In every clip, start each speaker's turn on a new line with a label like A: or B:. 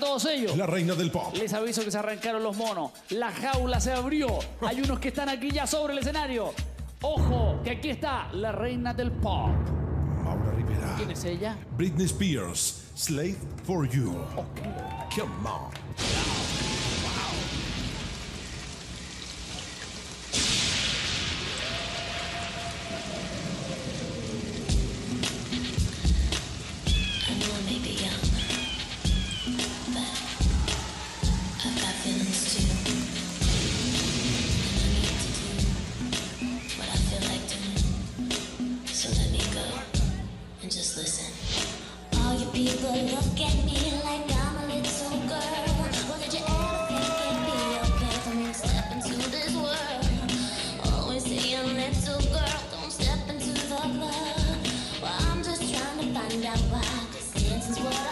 A: todos ellos.
B: La reina del pop.
A: Les aviso que se arrancaron los monos. La jaula se abrió. Hay unos que están aquí ya sobre el escenario. Ojo, que aquí está la reina del pop.
B: Maura Rivera.
A: ¿Quién es ella?
B: Britney Spears. Slave for You. Come on.
C: is what I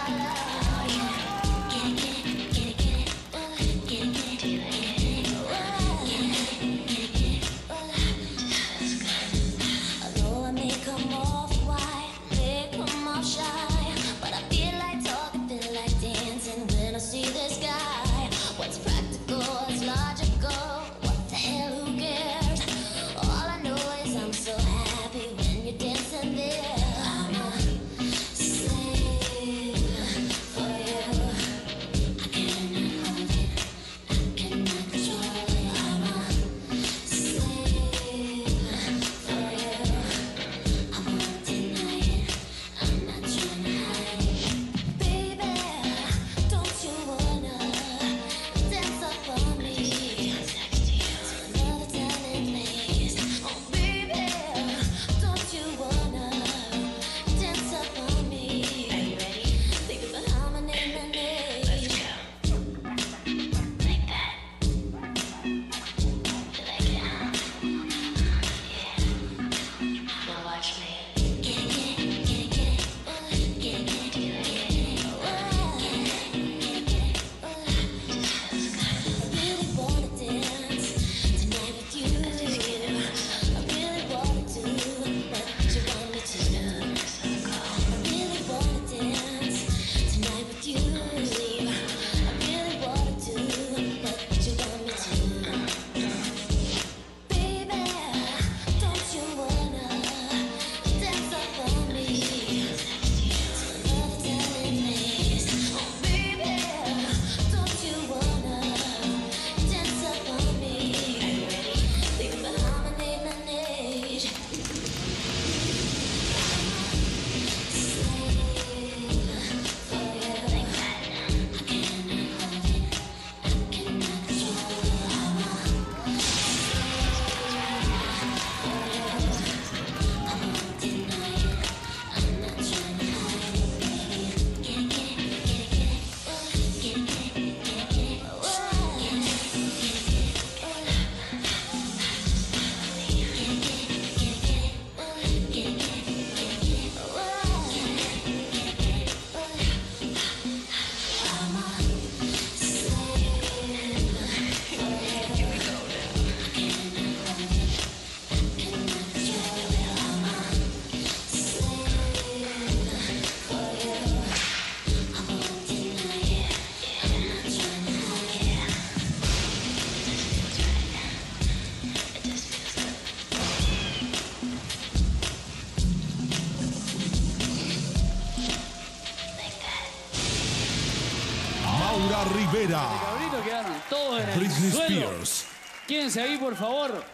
B: Rivera.
A: Cabritos quedaron todos en el
B: Britney
A: suelo.
B: Spears.
A: Quédense ahí, por favor.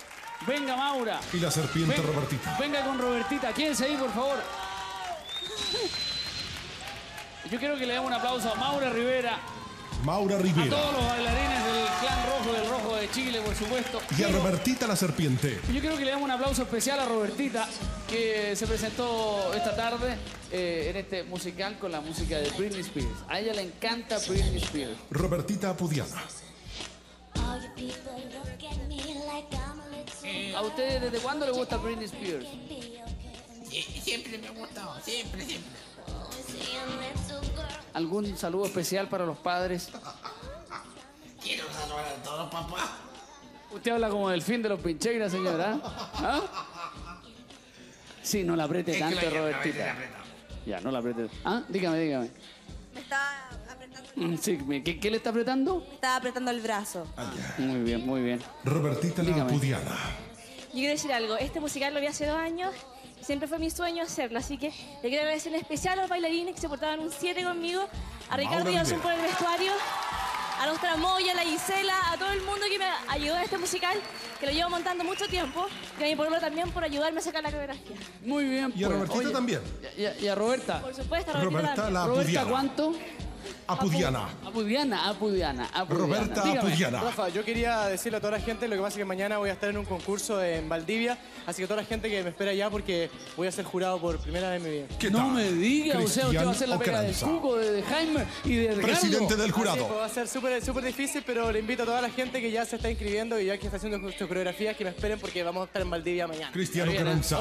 A: Venga, Maura.
B: Y la serpiente
A: Ven-
B: Robertita.
A: Venga con Robertita. Quédense ahí, por favor. Yo quiero que le demos un aplauso a Maura Rivera,
B: Maura
A: a
B: Rivera.
A: todos los bailarines del clan rojo, del rojo de Chile, por supuesto.
B: Y a Robertita la serpiente.
A: Yo quiero que le demos un aplauso especial a Robertita, que se presentó esta tarde eh, en este musical con la música de Britney Spears. A ella le encanta Britney Spears.
B: Robertita Apudiana.
C: I'm a
A: ¿A ustedes desde cuándo le gusta Britney Spears?
D: Sie- Siempre me ha gustado, siempre, siempre.
A: ¿Algún saludo especial para los padres?
D: Quiero saludar a todos, papá.
A: Usted habla como del fin de los pincheiras, señora. ¿Ah? Sí, no la apriete
D: Es
A: tanto,
D: la
A: Robertita. Ya, no la apriete. Ah, dígame, dígame.
E: Me está apretando
A: Mm, Sí, ¿qué, qué le está apretando?
E: Estaba apretando el brazo.
A: Muy bien, muy bien.
B: Robertita la.
F: Yo quiero decir algo, este musical lo vi hace dos años, siempre fue mi sueño hacerlo, así que le quiero agradecer en especial a los bailarines que se portaban un 7 conmigo, a Ricardo y a Azul por el vestuario, a nuestra Moya, a la Gisela, a todo el mundo que me ayudó a este musical, que lo llevo montando mucho tiempo, y a mi pueblo también por ayudarme a sacar la coreografía.
A: Muy bien.
B: Y a
A: pues.
B: Robertita
A: Oye,
B: también.
A: Y a, y a Roberta.
F: Por supuesto, a Robertita
B: Roberta
F: también.
B: la
A: Roberta. ¿cuánto?
B: Apudiana.
A: Apudiana, Apudiana, Apudiana.
B: Roberta
A: Dígame.
B: Apudiana.
G: Rafa, yo quería decirle a toda la gente, lo que pasa es que mañana voy a estar en un concurso en Valdivia, así que toda la gente que me espera allá porque voy a ser jurado por primera vez en mi vida.
B: ¿Qué
A: No me diga, o sea, usted va a hacer la pega del Cuco, de, de Jaime y de Edgardo.
B: Presidente del
G: Así, pues,
B: jurado.
G: va a ser súper súper difícil, pero le invito a toda la gente que ya se está inscribiendo y ya que está haciendo sus coreografías que me esperen porque vamos a estar en Valdivia mañana.
B: Cristiano
A: ¿eh?
B: Caranza.